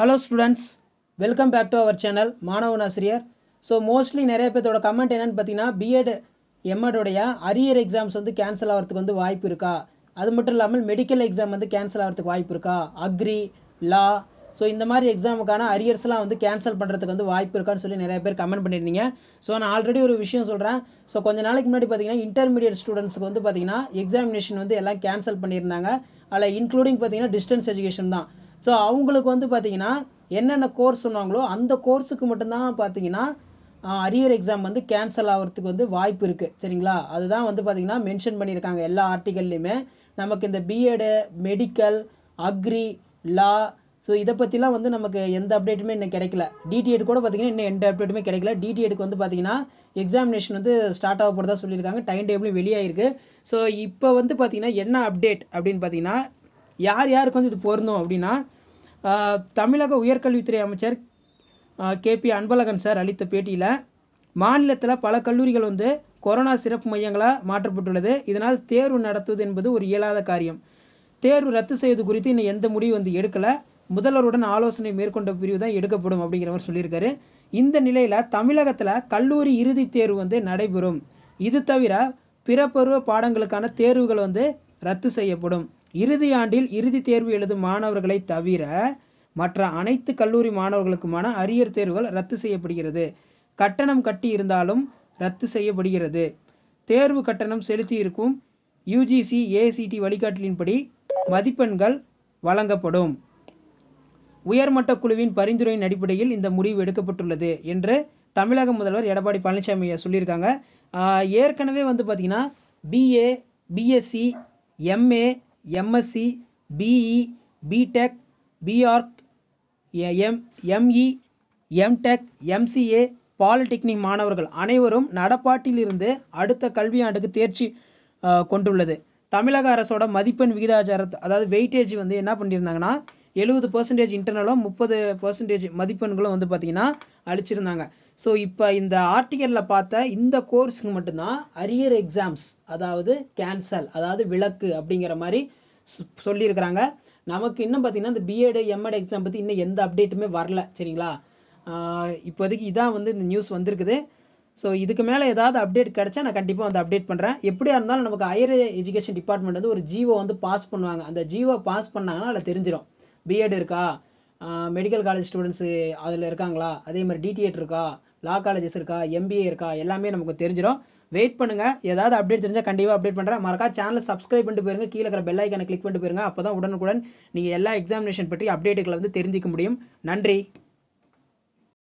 Hello students welcome back to our channel மாணவன் ஆசிரியர் so mostly நிறைய பேர்த்தோட கமெண்ட் என்னென்னு பார்த்தீங்கன்னா பிஎட் எம்எடோடைய அரியர் எக்ஸாம்ஸ் வந்து கேன்சல் ஆகிறதுக்கு வந்து வாய்ப்பு இருக்கா? அது மட்டும் இல்லாமல் மெடிக்கல் எக்ஸாம் வந்து கேன்சல் ஆகிறதுக்கு வாய்ப்பு இருக்கா? அக்ரி லா ஸோ இந்த மாதிரி எக்ஸாமுக்கான அரியர்ஸ்லாம் வந்து கேன்சல் பண்ணுறதுக்கு வந்து வாய்ப்பு இருக்கான்னு சொல்லி நிறைய பேர் கமெண்ட் பண்ணியிருந்தீங்க. ஸோ நான் ஆல்ரெடி ஒரு விஷயம் சொல்கிறேன் ஸோ கொஞ்ச நாளைக்கு முன்னாடி பார்த்தீங்கன்னா இன்டர்மீடியட் ஸ்டூடெண்ட்ஸ்க்கு வந்து பார்த்தீங்கன்னா எக்ஸாமினேஷன் வந்து எல்லாம் கேன்சல் பண்ணியிருந்தாங்க. அதில் இன்க்ளூடிங் பார்த்தீங்கன்னா டிஸ்டன்ஸ் எஜுகேஷன் தான். ஸோ அவங்களுக்கு வந்து பார்த்தீங்கன்னா என்னென்ன கோர்ஸ் சொன்னாங்களோ அந்த கோர்ஸுக்கு மட்டும்தான் பார்த்தீங்கன்னா அரியர் எக்ஸாம் வந்து கேன்சல் ஆகிறதுக்கு வந்து வாய்ப்பு இருக்குது சரிங்களா? அதுதான் வந்து பார்த்தீங்கன்னா மென்ஷன் பண்ணியிருக்காங்க எல்லா ஆர்டிகல்லையுமே நமக்கு இந்த BEd medical agri law so இதை பற்றிலாம் வந்து நமக்கு எந்த அப்டேட்டுமே இன்னும் கிடைக்கல. டிடிஎட் கூட பார்த்தீங்கன்னா இன்னும் எந்த அப்டேட்டுமே கிடைக்கல. டிடிஎட்க்கு வந்து பார்த்தீங்கன்னா எக்ஸாமினேஷன் வந்து ஸ்டார்ட் ஆக போகிறதா சொல்லியிருக்காங்க. டைம் டேபிளும் வெளியாயிருக்கு. ஸோ இப்போ வந்து பார்த்தீங்கன்னா என்ன அப்டேட் அப்படின்னு பார்த்தீங்கன்னா யார் யாருக்கு வந்து இது பொருந்தும் அப்படின்னா தமிழக உயர்கல்வித்துறை அமைச்சர் கே பி அன்பழகன் சார் அளித்த பேட்டியில் மாநிலத்தில் பல கல்லூரிகள் வந்து கொரோனா சிறப்பு மையங்களாக மாற்றப்பட்டுள்ளது. இதனால் தேர்வு நடத்துவது என்பது ஒரு இயலாத காரியம். தேர்வு ரத்து செய்வது குறித்து இன்னும் எந்த முடிவு வந்து எடுக்கலை. முதல்வருடன் ஆலோசனை மேற்கொண்ட பிரிவு தான் எடுக்கப்படும் அப்படிங்கிறவர் சொல்லியிருக்காரு. இந்த நிலையில் தமிழகத்தில் கல்லூரி இறுதித் தேர்வு வந்து நடைபெறும். இது தவிர பிற பருவ பாடங்களுக்கான தேர்வுகள் வந்து ரத்து செய்யப்படும். இறுதி ஆண்டில் இறுதி தேர்வு எழுதும் மாணவர்களை தவிர மற்ற அனைத்து கல்லூரி மாணவர்களுக்குமான அரியர் தேர்வுகள் ரத்து செய்யப்படுகிறது. கட்டணம் கட்டி இருந்தாலும் ரத்து செய்யப்படுகிறது. தேர்வு கட்டணம் செலுத்தி இருக்கும் யூஜிசி ஏசிடி வழிகாட்டலின்படி மதிப்பெண்கள் வழங்கப்படும். உயர்மட்ட குழுவின் பரிந்துரையின் அடிப்படையில் இந்த முடிவு எடுக்கப்பட்டுள்ளது என்று தமிழக முதல்வர் எடப்பாடி பழனிசாமி சொல்லியிருக்காங்க. ஏற்கனவே வந்து பார்த்தீங்கன்னா BA BSc MA MSc BE BTech BArch M ME MTech MCA polytechnic மாணவர்கள் அனைவரும் நடப்பாட்டிலிருந்து அடுத்த கல்வியாண்டுக்கு தேர்ச்சி கொண்டுள்ளது. தமிழக அரசோட மதிப்பெண் விகிதாச்சாரத்தை அதாவது வெயிட்டேஜ் வந்து என்ன பண்ணியிருந்தாங்கன்னா எழுபது பர்சன்டேஜ் இன்டர்னலும் முப்பது பர்சன்டேஜ் மதிப்பெண்களும் வந்து பார்த்தீங்கன்னா அழிச்சிருந்தாங்க ஸோ இப்போ இந்த ஆர்டிக்கலில் பார்த்த இந்த கோர்ஸுக்கு மட்டும்தான் அரியர் எக்ஸாம்ஸ் அதாவது கேன்சல் அதாவது விளக்கு அப்படிங்கிற மாதிரி சொல்லியிருக்கிறாங்க. நமக்கு இன்னும் பார்த்தீங்கன்னா இந்த பிஎட் எம்எட் எக்ஸாம் பற்றி இன்னும் எந்த அப்டேட்டுமே வரல சரிங்களா? இப்போதைக்கு இதான் வந்து இந்த நியூஸ் வந்திருக்குது. ஸோ இதுக்கு மேலே ஏதாவது அப்டேட் கிடச்சா நான் கண்டிப்பாக வந்து அப்டேட் பண்ணுறேன் எப்படியா இருந்தாலும் நமக்கு ஹையர் எஜுகேஷன் டிபார்ட்மெண்ட் வந்து ஒரு ஜிஓ வந்து பாஸ் பண்ணுவாங்க. அந்த ஜிஓ பாஸ் பண்ணாங்கன்னா அதில் தெரிஞ்சிடும் பிஎட் இருக்கா? மெடிக்கல் காலேஜ் ஸ்டூடெண்ட்ஸு அதில் இருக்காங்களா? அதே மாதிரி டிடிஎட் இருக்கா? லா காலேஜஸ் இருக்கா? எம்பிஏ இருக்கா? எல்லாமே நமக்கு தெரிஞ்சிடும் வெயிட் பண்ணுங்கள் ஏதாவது அப்டேட் தெரிஞ்சால் கண்டிப்பாக அப்டேட் பண்ணுறேன் மறக்கா சேனலை சப்ஸ்கிரைப் பண்ணிட்டு போயிருங்க. கீழே இருக்கிற பெல் ஐக்கானை கிளிக் பண்ணிட்டு போயிருங்க. அப்போ தான் உடனுக்குடன் நீங்கள் எல்லா எக்ஸாமினேஷன் பற்றி அப்டேட்டுகளை வந்து தெரிஞ்சிக்க முடியும். நன்றி.